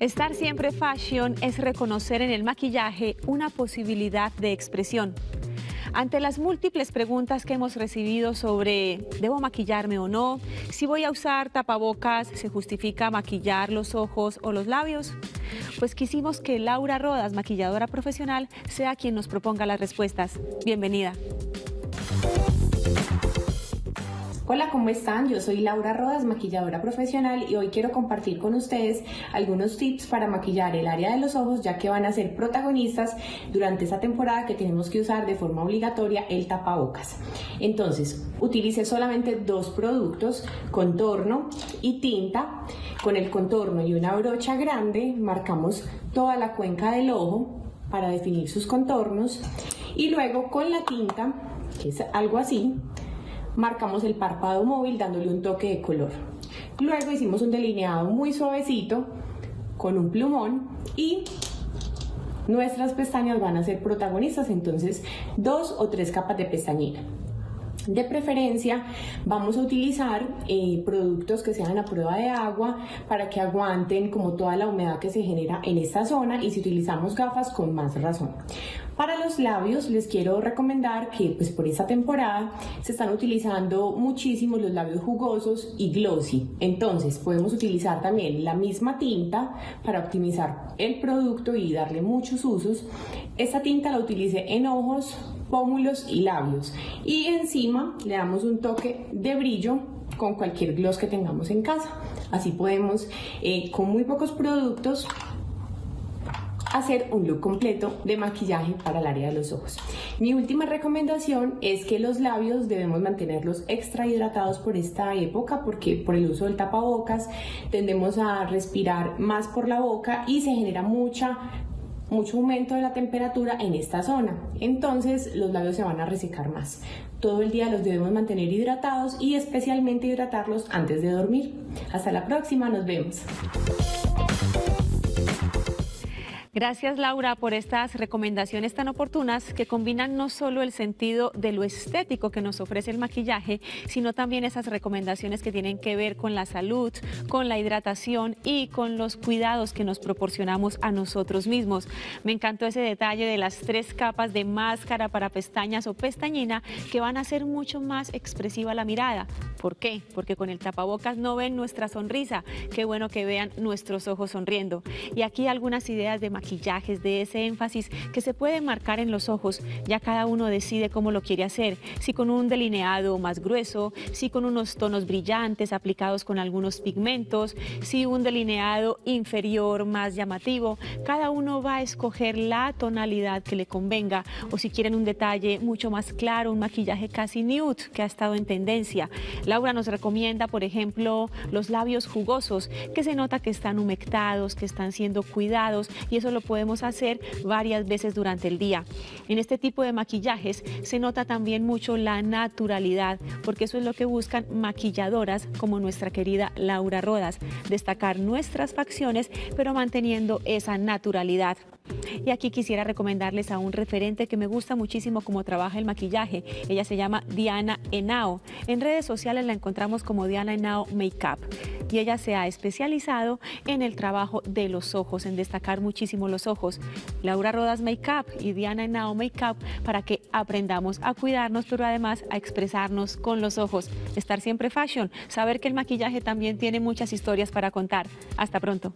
Estar siempre fashion es reconocer en el maquillaje una posibilidad de expresión. Ante las múltiples preguntas que hemos recibido sobre ¿debo maquillarme o no? Si voy a usar tapabocas, ¿se justifica maquillar los ojos o los labios? Pues quisimos que Laura Rodas, maquilladora profesional, sea quien nos proponga las respuestas. Bienvenida. Hola, ¿cómo están? Yo soy Laura Rodas, maquilladora profesional y hoy quiero compartir con ustedes algunos tips para maquillar el área de los ojos ya que van a ser protagonistas durante esta temporada que tenemos que usar de forma obligatoria el tapabocas. Entonces, utilice solamente dos productos, contorno y tinta. Con el contorno y una brocha grande marcamos toda la cuenca del ojo para definir sus contornos y luego con la tinta, que es algo así, marcamos el párpado móvil dándole un toque de color. Luego hicimos un delineado muy suavecito con un plumón y nuestras pestañas van a ser protagonistas, entonces dos o tres capas de pestañina. De preferencia vamos a utilizar eh, productos que sean a prueba de agua para que aguanten como toda la humedad que se genera en esta zona y si utilizamos gafas con más razón. Para los labios les quiero recomendar que pues por esta temporada se están utilizando muchísimo los labios jugosos y glossy. Entonces podemos utilizar también la misma tinta para optimizar el producto y darle muchos usos. Esta tinta la utilice en ojos, pómulos y labios. Y encima le damos un toque de brillo con cualquier gloss que tengamos en casa. Así podemos, eh, con muy pocos productos, hacer un look completo de maquillaje para el área de los ojos. Mi última recomendación es que los labios debemos mantenerlos extra hidratados por esta época porque por el uso del tapabocas tendemos a respirar más por la boca y se genera mucha mucho aumento de la temperatura en esta zona. Entonces los labios se van a resecar más. Todo el día los debemos mantener hidratados y especialmente hidratarlos antes de dormir. Hasta la próxima, nos vemos. Gracias Laura por estas recomendaciones tan oportunas que combinan no solo el sentido de lo estético que nos ofrece el maquillaje, sino también esas recomendaciones que tienen que ver con la salud, con la hidratación y con los cuidados que nos proporcionamos a nosotros mismos. Me encantó ese detalle de las tres capas de máscara para pestañas o pestañina que van a hacer mucho más expresiva la mirada. ¿Por qué? Porque con el tapabocas no ven nuestra sonrisa. Qué bueno que vean nuestros ojos sonriendo. Y aquí algunas ideas de maquillaje maquillajes, de ese énfasis que se puede marcar en los ojos. Ya cada uno decide cómo lo quiere hacer, si con un delineado más grueso, si con unos tonos brillantes aplicados con algunos pigmentos, si un delineado inferior más llamativo. Cada uno va a escoger la tonalidad que le convenga o si quieren un detalle mucho más claro, un maquillaje casi nude que ha estado en tendencia. Laura nos recomienda, por ejemplo, los labios jugosos, que se nota que están humectados, que están siendo cuidados y eso lo podemos hacer varias veces durante el día. En este tipo de maquillajes se nota también mucho la naturalidad, porque eso es lo que buscan maquilladoras como nuestra querida Laura Rodas, destacar nuestras facciones, pero manteniendo esa naturalidad. Y aquí quisiera recomendarles a un referente que me gusta muchísimo cómo trabaja el maquillaje. Ella se llama Diana Enao. En redes sociales la encontramos como Diana Enao Makeup y ella se ha especializado en el trabajo de los ojos, en destacar muchísimo los ojos. Laura Rodas Makeup y Diana Enao Makeup para que aprendamos a cuidarnos, pero además a expresarnos con los ojos. Estar siempre fashion, saber que el maquillaje también tiene muchas historias para contar. Hasta pronto.